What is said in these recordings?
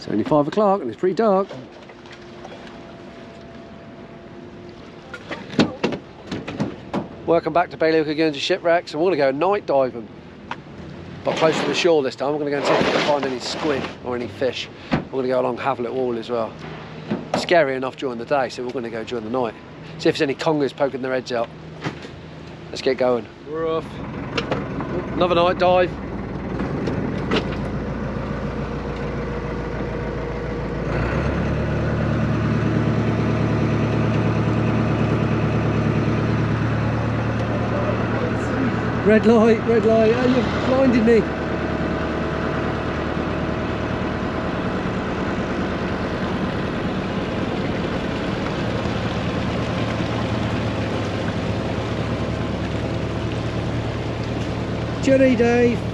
It's only five o'clock and it's pretty dark. Welcome back to Bailiwick of Guernsey Shipwrecks and we're going to go night diving. But closer to the shore this time. We're going to go and see if we can find any squid or any fish. We're going to go along Havelet Wall as well. Scary enough during the day, so we're going to go during the night. See if there's any congers poking their heads out. Let's get going. We're off. Another night dive. Red light, red light, oh, you've blinded me. Johnny Dave.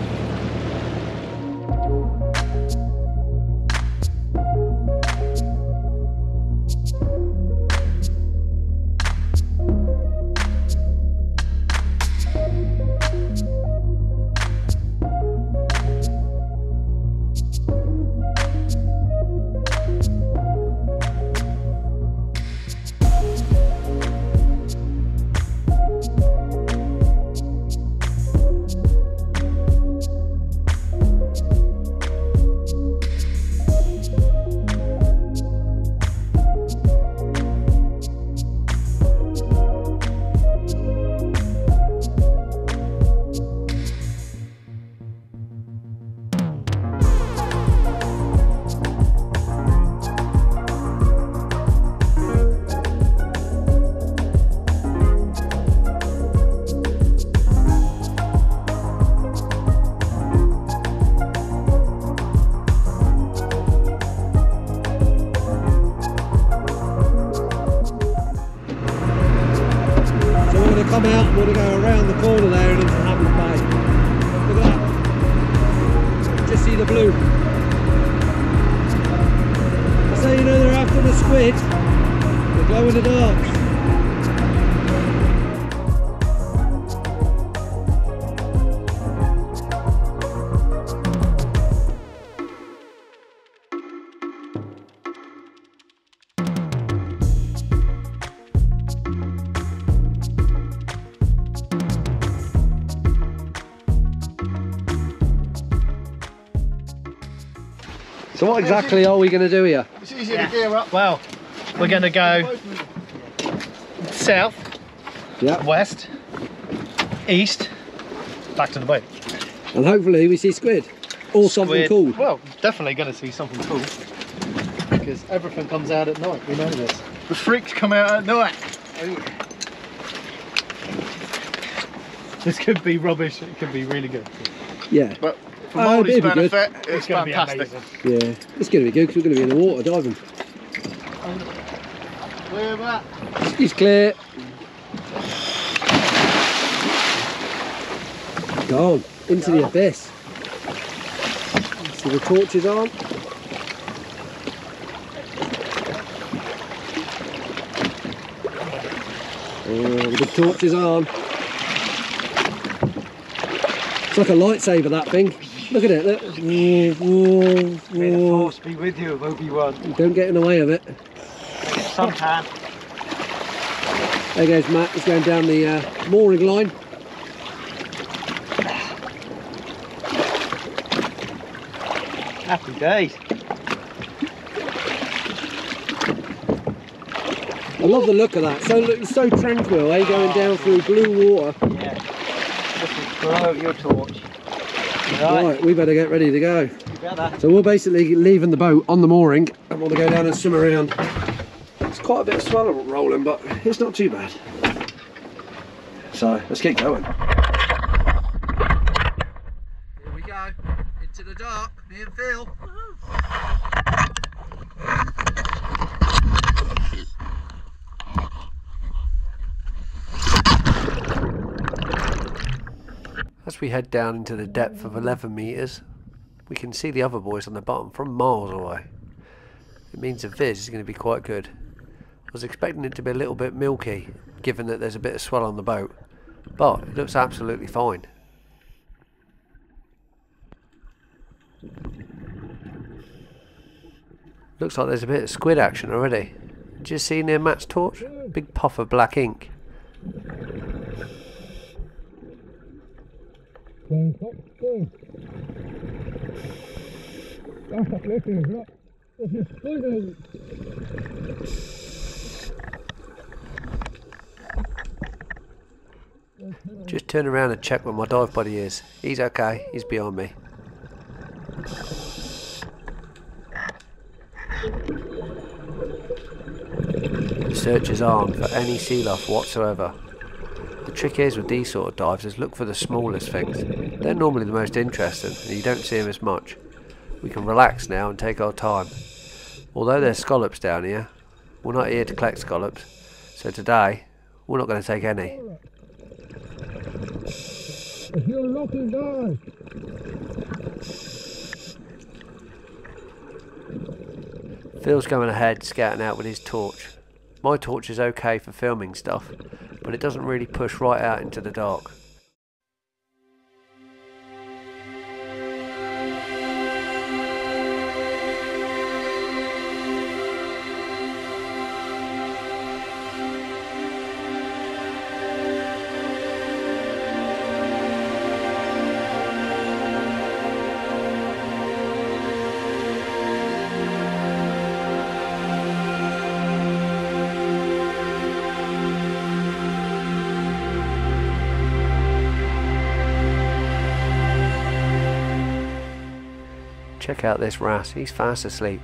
Around the corner there and into Havelet Bay. Look at that. Just see the blue. That's how you know they're after the squid. They glow in the dark. What exactly are we going to do here? It's easy to gear up. Well, we're going to go south, Yeah. west, east, back to the boat. And hopefully we see squid. Or something cool. Well, definitely going to see something cool. Because everything comes out at night, we know this. The freaks come out at night. This could be rubbish, it could be really good. Yeah. But for Oh, Molly's it'd be good. benefit, it's, gonna fantastic. be amazing. Yeah. It's going to be good because we're going to be in the water diving. Where that? It's clear. Gone on, into the abyss. See the torches on. Oh, the big torches on. It's like a lightsaber, that thing. Look at it. Look. May the force be with you, Obi-Wan. Don't get in the way of it. Sometime. There goes Matt. He's going down the uh, mooring line. Happy days. I love the look of that. So so tranquil, eh? Going down through blue water. Yeah. Just blow out your torch. Right. Right. we better get ready to go. So we're basically leaving the boat on the mooring and we'll go down and swim around. It's quite a bit of swell rolling, but it's not too bad. So let's keep going. Here we go into the dark. Me and Phil. As we head down into the depth of 11 metres, we can see the other boys on the bottom from miles away. It means the viz is going to be quite good. I was expecting it to be a little bit milky, given that there's a bit of swell on the boat, but it looks absolutely fine. Looks like there's a bit of squid action already. Did you see near Matt's torch? Big puff of black ink. Just turn around and check where my dive buddy is. He's okay, he's behind me. The search is on for any sea life whatsoever. The trick is with these sort of dives is look for the smallest things. They're normally the most interesting and you don't see them as much. We can relax now and take our time. Although there's scallops down here, we're not here to collect scallops, so today we're not going to take any. If you're lucky, die. Phil's going ahead scouting out with his torch. My torch is okay for filming stuff, but it doesn't really push right out into the dark. Check out this rat, he's fast asleep.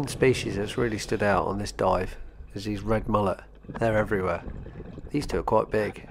One species that's really stood out on this dive is these red mullet. They're everywhere. These two are quite big.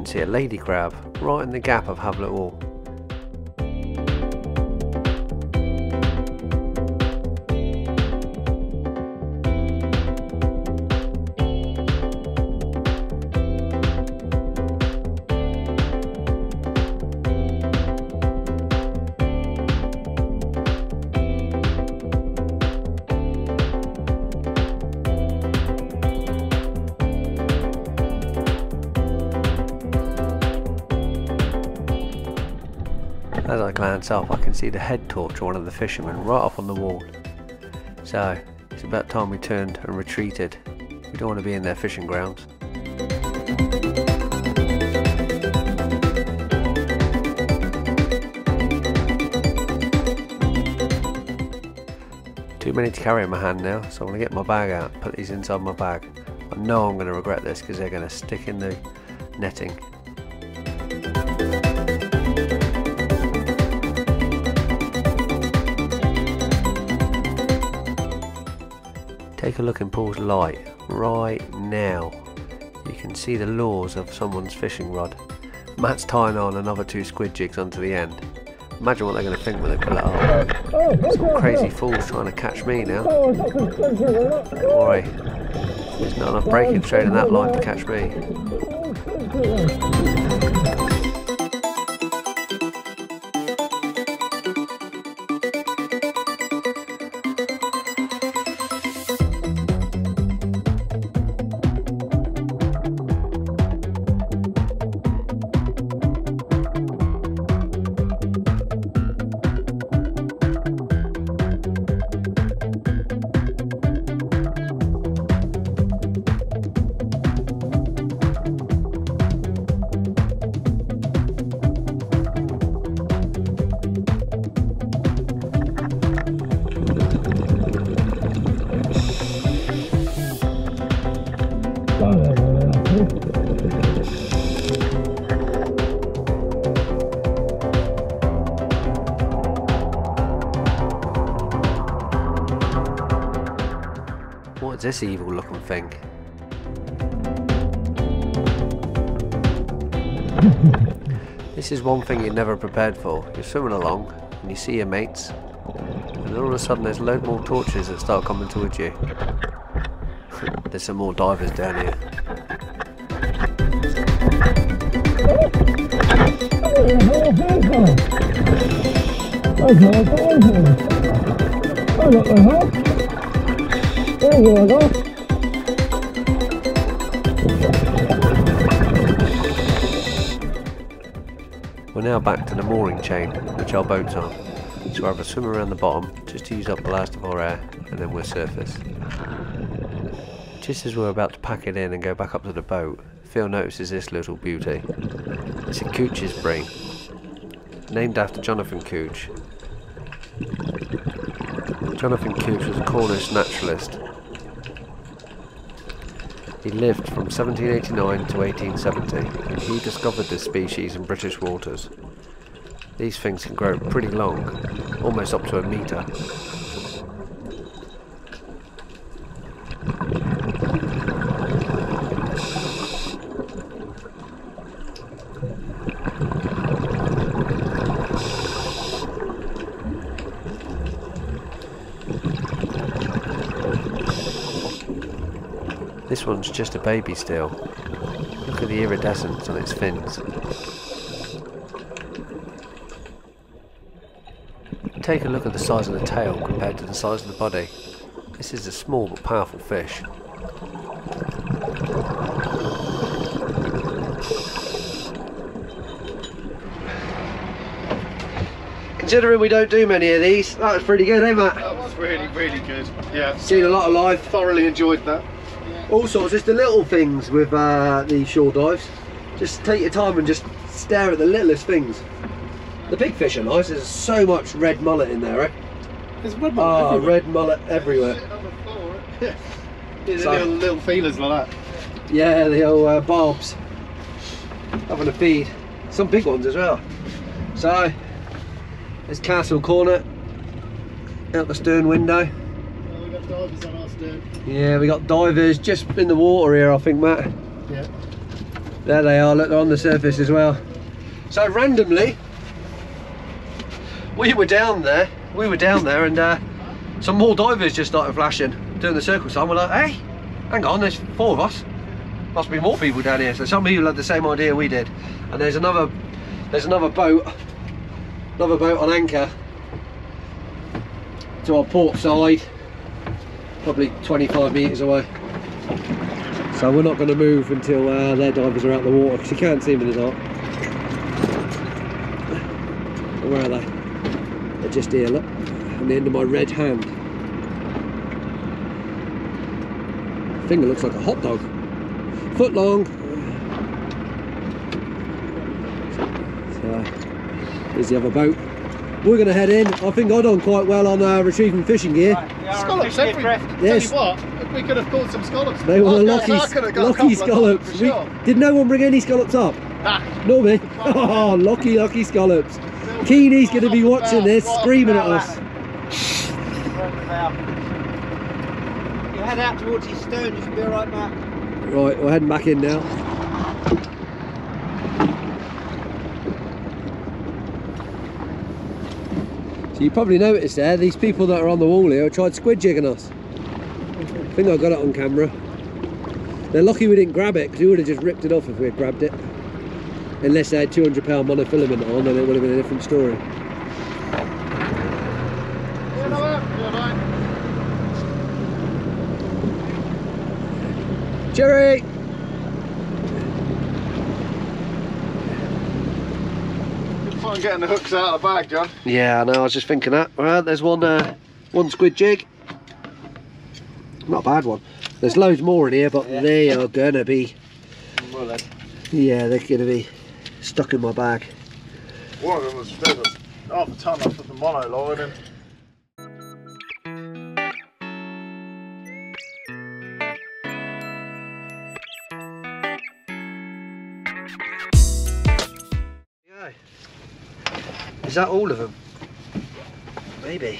Can see a lady crab right in the gap of Havelet Wall. Can see the head torch of one of the fishermen right up on the wall. So it's about time we turned and retreated. We don't want to be in their fishing grounds. Too many to carry in my hand now, so I'm going to get my bag out, put these inside my bag. I know I'm going to regret this because they're going to stick in the netting. A look in Paul's light right now. You can see the laws of someone's fishing rod. Matt's tying on another two squid jigs onto the end. Imagine what they're going to think when they pull it up. Some crazy fools trying to catch me now. Don't worry. There's not enough breaking trade in that line to catch me. What's this evil looking thing? this is one thing you're never prepared for. You're swimming along and you see your mates and all of a sudden there's a load more torches that start coming towards you. there's some more divers down here. I got the We're now back to the mooring chain which our boat's on. So we'll have a swim around the bottom just to use up the last of our air and then we'll surface. Just as we're about to pack it in and go back up to the boat, Phil notices this little beauty. It's a Couch's bream, named after Jonathan Couch. Jonathan Couch was a Cornish naturalist. He lived from 1789 to 1870 and he discovered this species in British waters. These things can grow pretty long, almost up to a metre. This just a baby still. Look at the iridescence on its fins. Take a look at the size of the tail compared to the size of the body. This is a small but powerful fish. Considering we don't do many of these, that was pretty good, eh Matt? That was really, really good. Yeah. Seen a lot of life. Thoroughly enjoyed that. All sorts, just the little things with uh, these shore dives. Just take your time and just stare at the littlest things. The big fish are nice. There's so much red mullet in there, eh? There's red Ah, red mullet everywhere. There's So- little, little feelers like that. Yeah, the old uh, barbs. Having a feed. Some big ones as well. So, there's Castle Corner. Out the stern window. Oh, we got divers on our stern. Yeah, we got divers just in the water here, I think, Matt. Yeah. There they are, look, they're on the surface as well. So randomly, we were down there, we were down there and uh, some more divers just started flashing, doing the circle sign. We're like, hey, hang on, there's four of us. Must be more people down here. So some people had the same idea we did. And there's another, there's another boat, another boat on anchor to our port side, probably 25 metres away. So we're not going to move until uh, their divers are out the water because you can't see them in the dark. Where are they? They're just here, look. On the end of my red hand. Finger looks like a hot dog. Foot long. So, here's the other boat. We're going to head in. I think I done quite well on uh, retrieving fishing gear. Scallops every Yes. Tell you what, we could have caught some scallops. They were I the could- I lucky, could have got a lucky couple of them scallops. for We, did no one bring any scallops up? Nah. Not me. Oh, lucky, lucky scallops. Keeney's going to be watching this, screaming at us. You head out towards his stern, you should be alright, Matt. Right, we're heading back in now. So you probably noticed there, these people that are on the wall here tried squid jigging us. I think I got it on camera. They're lucky we didn't grab it because we would have just ripped it off if we had grabbed it. Unless they had 200 pound monofilament on, then it would have been a different story. Jerry! Good fun getting the hooks out of the bag, John. Yeah, I know. I was just thinking that. Right, there's one, uh, one squid jig. Not a bad one. There's loads more in here, but they are gonna be. Yeah, they're gonna be stuck in my bag. One of them was half a ton off of the mono line and Yeah. Is that all of them? Maybe.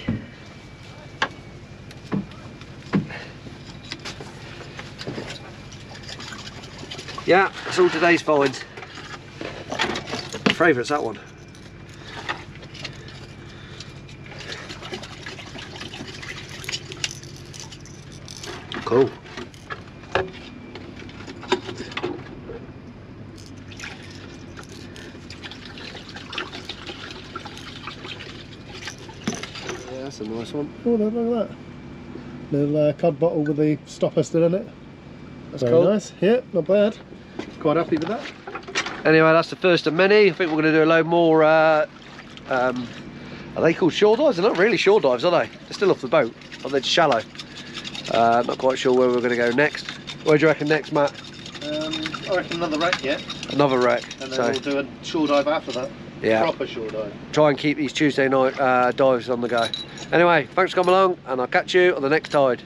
Yeah, that's all today's finds. Favourite's that one. Cool. Yeah, nice one. Oh, look, look at that. Little uh, Codd bottle with the stopper still in it. That's Very cool. nice. Yeah, not bad. Quite happy with that. Anyway, that's the first of many. I think we're going to do a load more uh, um, Are they called shore dives? They're not really shore dives, are they? They're still off the boat. Or they're shallow. Uh, not quite sure where we're going to go next. Where do you reckon next, Matt? Um, I reckon another wreck yeah. Another wreck. and then So, we'll do a shore dive after that. yeah, Proper shore dive. try and keep these Tuesday night uh, dives on the go. Anyway, thanks for coming along, and I'll catch you on the next tide.